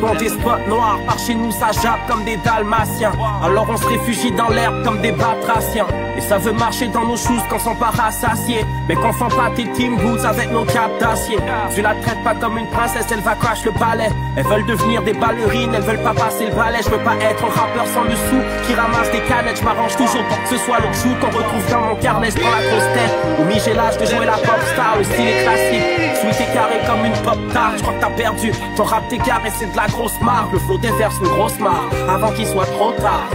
dans des spots noirs. Par chez nous, ça jappe comme des dalmatiens. Alors on se réfugie dans l'herbe comme des batraciens. Et ça veut marcher dans nos choses quand on pas rassasiés. Mais confond pas tes team boots avec nos capes d'acier. Tu la traites pas comme une princesse, elle va crash le balai. Elles veulent devenir des ballerines, elles veulent pas passer le balai. Je veux pas être un rappeur sans le sou qui ramasse des canettes. Je m'arrange toujours pour que ce soit le qu'on retrouve dans mon carnet. Je prends la grosse tête. J'ai l'âge de jouer la pop star, le style est classique. Sweet et carré comme une pop tart. Je crois que t'as perdu. Ton rap t'égaré, c'est de la grosse marque. Le flow déverse une grosse marque avant qu'il soit trop tard.